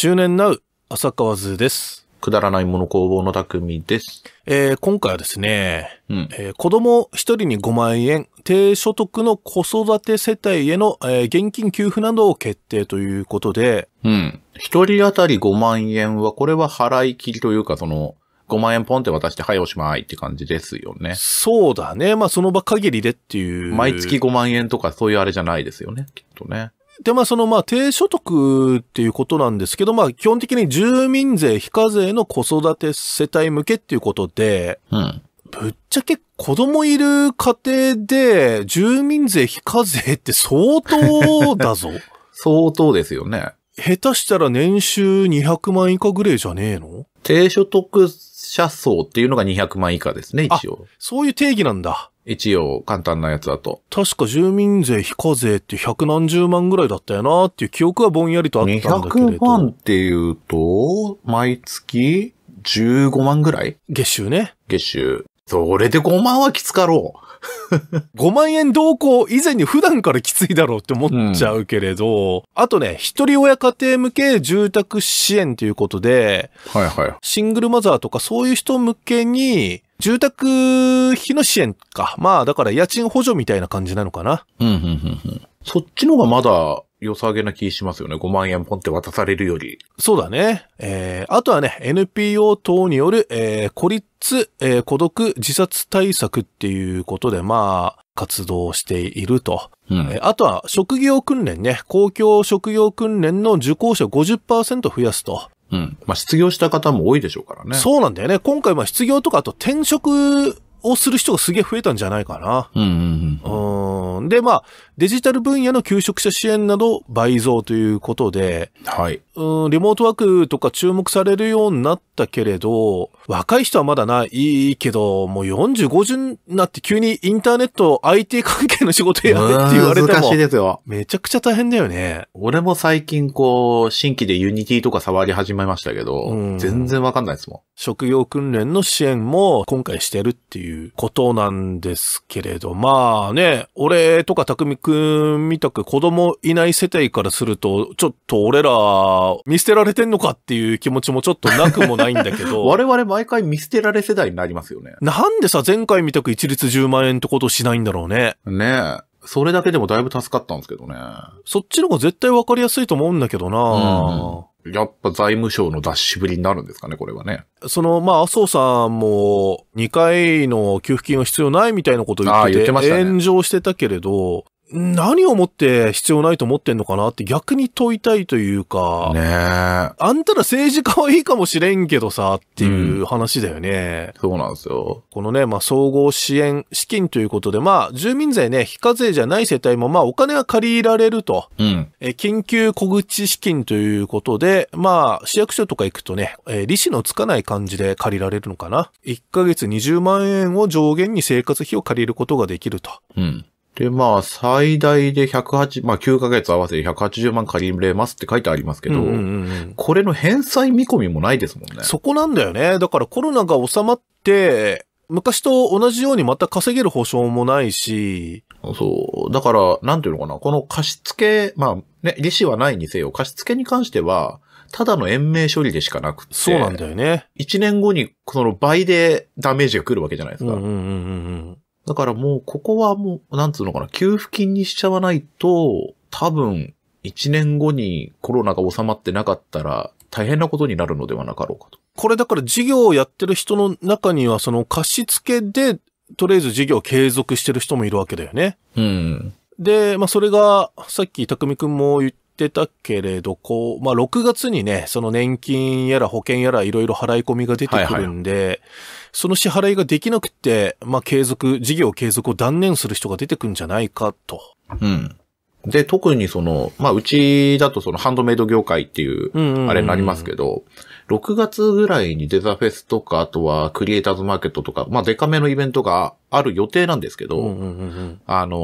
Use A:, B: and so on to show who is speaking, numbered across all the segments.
A: 中年なう、浅川図です。
B: くだらないもの工房の匠です。
A: えー今回はですね、
B: うん。
A: えー子供一人に5万円、低所得の子育て世帯への、えー現金給付などを決定ということで、
B: うん。一人当たり5万円は、これは払い切りというか、その、5万円ポンって渡して、はい、おしまいって感じですよね。
A: そうだね。まあその場限りでっていう。
B: 毎月5万円とかそういうあれじゃないですよね、きっとね。
A: で、まあそのまあ低所得っていうことなんですけど、まあ基本的に住民税非課税の子育て世帯向けっていうことで、
B: うん。
A: ぶっちゃけ子供いる家庭で住民税非課税って相当だぞ。
B: 相当ですよね。
A: 下手したら年収200万以下ぐらいじゃねえの？
B: 低所得者層っていうのが200万以下ですね、一応。
A: そういう定義なんだ。
B: 一応、簡単なやつだと。
A: 確か住民税非課税って百何十万ぐらいだったよなっていう記憶はぼんやりとあったんだけれ
B: 200万
A: ど。
B: っていうと、毎月15万ぐらい？
A: 月収ね。
B: 月収。それで5万はきつかろ
A: 5 万円同行以前に普段からきついだろうって思っちゃうけれど、あとね、一人親家庭向け住宅支援ということで、
B: う。はいはい。
A: シングルマザーとかそういう人向けに、住宅費の支援か。まあ、だから家賃補助みたいな感じなのかな。
B: うん、うん、うん、うん。そっちの方がまだ良さげな気しますよね。5万円ポンって渡されるより。
A: そうだね。えー、あとはね、NPO 等による、えー、孤立、えー、孤独、自殺対策っていうことで、まあ、活動していると。
B: うん
A: えーあとは、職業訓練ね。公共職業訓練の受講者を50%増やすと。
B: うん。まあ、失業した方も多いでしょうからね。
A: そうなんだよね。今回、まあ、失業とか、あと転職をする人がすげえ増えたんじゃないかな。
B: う。うん、うん。
A: で、まあ、デジタル分野の求職者支援など倍増ということで、
B: はい。
A: うん、リモートワークとか注目されるようになったけれど、若い人はまだないいけど、もう40、50になって急にインターネット、IT 関係の仕事やれって言われて
B: 難しい
A: も、
B: ですよ。
A: めちゃくちゃ大変だよね。
B: 俺も最近こう、新規でユニティとか触り始めましたけど、
A: うん
B: 全然わかんないですも
A: 職業訓練の支援も今回してるっていうことなんですけれど、まあね、俺とか匠くんみたく子供いない世帯からすると、ちょっと俺ら見捨てられてんのかっていう気持ちもちょっとなくもないんだけ
B: ん。
A: ど。
B: 我々毎回見捨てられ世代になりますよね。
A: なんでさ、前回みたく一律10万円ってことをしないんだろうね。
B: ねえ。それだけでもだいぶ助かったんですけどね。
A: そっちの方が絶対わかりやすいと思うんだけどな、
B: やっぱ財務省の出しぶりになるんですかね、これはね。
A: その、まあ、麻生さんも2回の給付金は必要ないみたいなことを言
B: ああ
A: ってて、
B: 言ってましたね
A: 炎上してたけれど、何をもって必要ないと思ってんのかなって逆に問いたいというか、
B: ねえ。
A: あんたら政治家はいいかもしれんけどさ、っていう話だよね。
B: そうなんですよ。
A: このね、まあ、総合支援資金ということで、まあ、住民税ね、非課税じゃない世帯も、まあ、お金は借りられると。
B: うん。
A: えー緊急小口資金ということで、まあ、市役所とか行くとね、えー利子のつかない感じで借りられるのかな。1ヶ月20万円を上限に生活費を借りることができると。
B: うん。で、まあ、最大で108、まあ、9ヶ月合わせて180万借りれますって書いてありますけど、
A: うんうんうん
B: これの返済見込みもないですもんね。
A: そこなんだよね。だからコロナが収まって、昔と同じようにまた稼げる保証もないし、
B: そう。だから、なんていうのかな。この貸付、まあ、ね、利子はないにせよ、貸付に関しては、ただの延命処理でしかなくて。
A: そうなんだよね。
B: 1年後に、その倍でダメージが来るわけじゃないですか。
A: うんうんうんうん
B: だからもう、ここはもう、なんつうのかな、給付金にしちゃわないと、多分、1年後にコロナが収まってなかったら、大変なことになるのではなかろうかと。
A: これだから事業をやってる人の中には、その貸付で、とりあえず事業を継続してる人もいるわけだよね。
B: うん。
A: で、まあ、それが、さっき、匠くんも言ってたけれど、こう、まあ、6月にね、その年金やら保険やらいろいろ払い込みが出てくるんで、その支払いができなくて、まあ、継続、事業継続を断念する人が出てくるんじゃないかと。
B: うん。で、特にその、まあ、うちだとそのハンドメイド業界っていう、
A: うんうんうん
B: あれになりますけど、6月ぐらいにデザフェスとか、あとはクリエイターズマーケットとか、まあ、デカめのイベントがある予定なんですけど、
A: うんうんうんうん
B: あの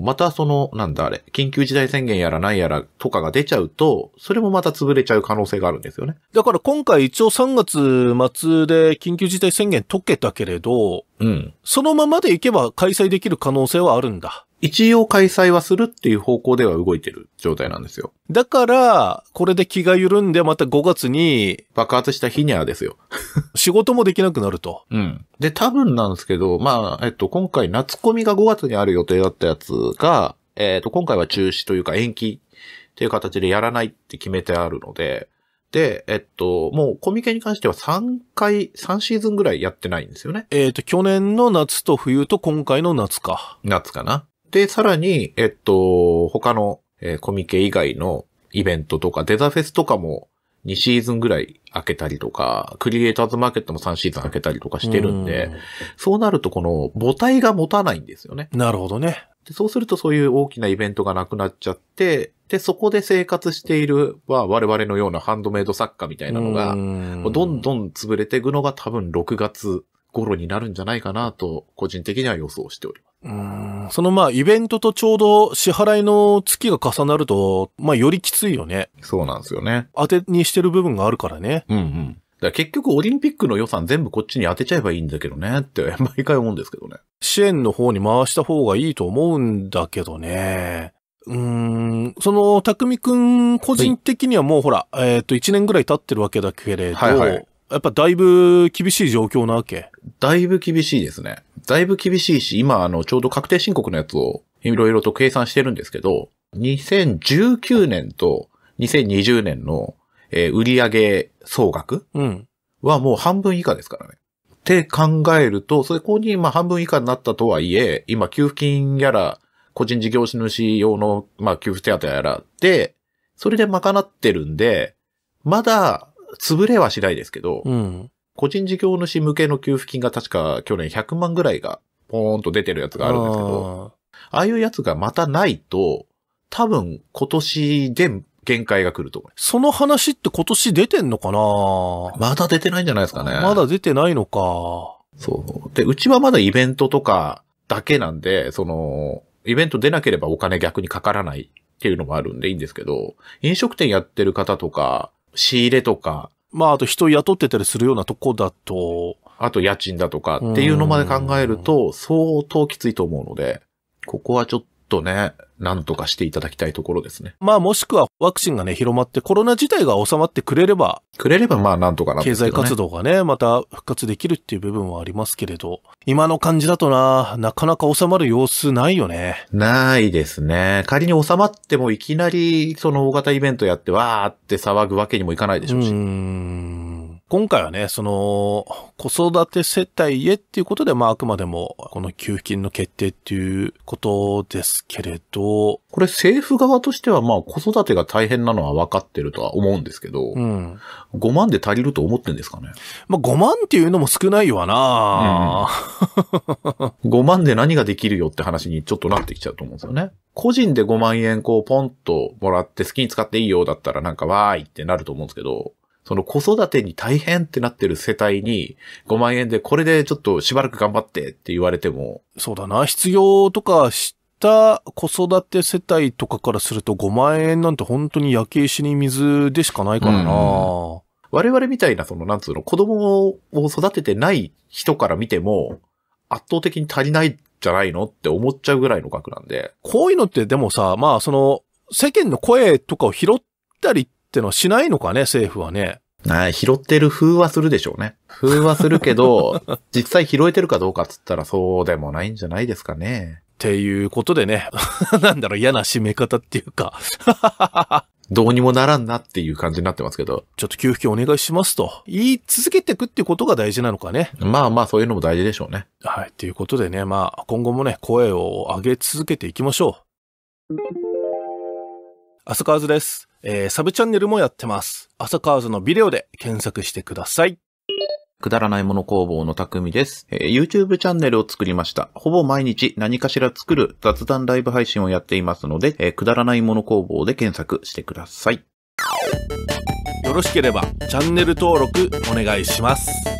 B: ーまたその、なんだあれ、緊急事態宣言やらなんやらとかが出ちゃうと、それもまた潰れちゃう可能性があるんですよね。
A: だから今回一応3月末で緊急事態宣言解けたけれど、
B: うん。
A: そのままでいけば開催できる可能性はあるんだ。
B: 一応開催はするっていう方向では動いてる状態なんですよ。
A: だから、これで気が緩んで、また5月に
B: 爆発した日にはですよ。
A: 仕事もできなくなると。
B: うん。で、多分なんですけど、まあ、えっと、今回夏コミが5月にある予定だったやつが、えっと、今回は中止というか延期っていう形でやらないって決めてあるので、で、えっと、もうコミケに関しては3回、3シーズンぐらいやってないんですよね。
A: えっ、と、去年の夏と冬と今回の夏か。
B: 夏かな。で、さらに、えっと、他の、えーコミケ以外のイベントとか、デザフェスとかも2シーズンぐらい開けたりとか、クリエイターズマーケットも3シーズン開けたりとかしてるんで、そうなるとこの母体が持たないんですよね。
A: うん。なるほどね。
B: でそうするとそういう大きなイベントがなくなっちゃって、で、そこで生活している、まあ、我々のようなハンドメイド作家みたいなのが、
A: が
B: どんどん潰れていくのが多分6月頃になるんじゃないかなと、個人的には予想しております。
A: うーんそのまあ、イベントとちょうど支払いの月が重なると、まあ、よりきついよね。
B: そうなんですよね。
A: 当てにしてる部分があるからね。
B: うんうん。だ結局オリンピックの予算全部こっちに当てちゃえばいいんだけどねって毎回思うんですけどね。
A: 支援の方に回した方がいいと思うんだけどね。うーん、その、匠くん個人的にはもうほら、えっ、と、1年ぐらい経ってるわけだけれど、
B: はいはい
A: やっぱだいぶ厳しい状況なわけ？
B: だいぶ厳しいですね。だいぶ厳しいし、今あの、ちょうど確定申告のやつをいろいろと計算してるんですけど、2019年と2020年の、えー売上総額
A: うん。
B: はもう半分以下ですからね。って考えると、それこにまあ半分以下になったとはいえ、今給付金やら、個人事業主用のまあ給付手当やらで、それで賄ってるんで、まだ潰れはしないですけど、
A: うん。
B: 個人事業主向けの給付金が確か去年100万ぐらいがポーンと出てるやつがあるんですけど、ああいうやつがまたないと、多分今年で限界が来ると思う。
A: その話って今年出てんのかな？
B: まだ出てないんじゃないですかね。
A: まだ出てないのか。
B: そう。で、うちはまだイベントとかだけなんで、その、イベント出なければお金逆にかからないっていうのもあるんでいいんですけど、飲食店やってる方とか、仕入れとか、
A: まあ、あと人雇ってたりするようなとこだと、
B: あと家賃だとかっていうのまで考えると、相当きついと思うので、ここはちょっとね、なんとかしていただきたいところですね。
A: まあもしくはワクチンがね、広まってコロナ自体が収まってくれれば、
B: くれればまあなんとかな
A: 経済活動がね、また復活できるっていう部分はありますけれど、今の感じだとな、なかなか収まる様子ないよね。
B: ないですね。仮に収まってもいきなりその大型イベントやってわーって騒ぐわけにもいかないでしょうし。
A: う今回はね、その、子育て世帯へっていうことで、まああくまでも、この給付金の決定っていうことですけれど、
B: これ政府側としてはまあ子育てが大変なのは分かってるとは思うんですけど、
A: うん。
B: 5万で足りると思ってんですかね？
A: まあ5万っていうのも少ないわな、
B: 5万で何ができるよって話にちょっとなってきちゃうと思うんですよね。個人で5万円こうポンともらって好きに使っていいよだったらなんかわーいってなると思うんですけど、その子育てに大変ってなってる世帯に5万円でこれでちょっとしばらく頑張ってって言われても、
A: そうだな。失業とかした子育て世帯とかからすると5万円なんて本当に焼け石に水でしかないからな。
B: う我々みたいなそのなんつうの子供を育ててない人から見ても圧倒的に足りないんじゃないのって思っちゃうぐらいの額なんで、
A: こういうのってでもさ、まあその世間の声とかを拾ったりってのはしないのかね、政府はね。
B: はい、拾ってる風はするでしょうね。風はするけど、実際拾えてるかどうかっつったらそうでもないんじゃないですかね。
A: っていうことでね、なんだろう、嫌な締め方っていうか、
B: どうにもならんなっていう感じになってますけど。
A: ちょっと給付金お願いしますと言い続けていくっていうことが大事なのかね。
B: まあまあそういうのも大事でしょうね。
A: はい。ということでね、まあ、今後もね、声を上げ続けていきましょう。朝川図です。えー、サブチャンネルもやってます。朝川図のビデオで検索してください。
B: くだらないもの工房の匠です、えー YouTube チャンネルを作りました。ほぼ毎日何かしら作る雑談ライブ配信をやっていますので、えーくだらないもの工房で検索してください。
A: よろしければ、チャンネル登録お願いします。